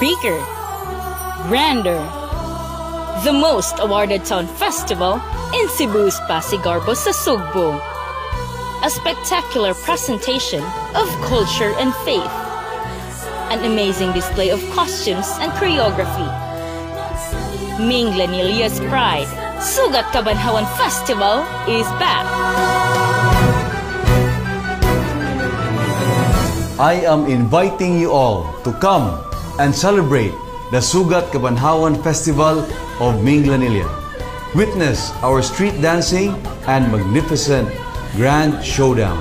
bigger, grander, the most awarded town festival in Cebu's Pasigarbo sa Sugbo. A spectacular presentation of culture and faith. An amazing display of costumes and choreography. Minglanilla's pride, Sugat Kabanhawan Festival is back. I am inviting you all to come and celebrate the Sugat Kabanhawan Festival of Minglanilla. Witness our street dancing and magnificent grand showdown.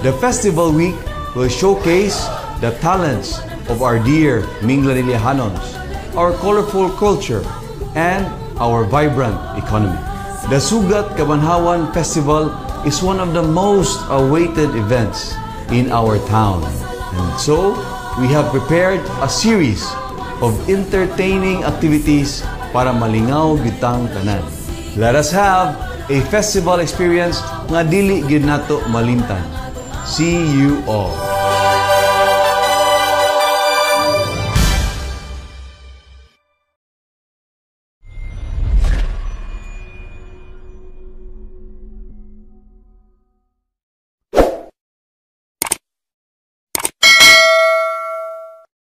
The festival week will showcase the talents of our dear Minglanilla Hanons, our colorful culture, and our vibrant economy. The Sugat Kabanhawan Festival is one of the most awaited events in our town. And so, we have prepared a series of entertaining activities para malingaw gitang tanan. Let us have a festival experience nga dili gid nato malimtan. See you all.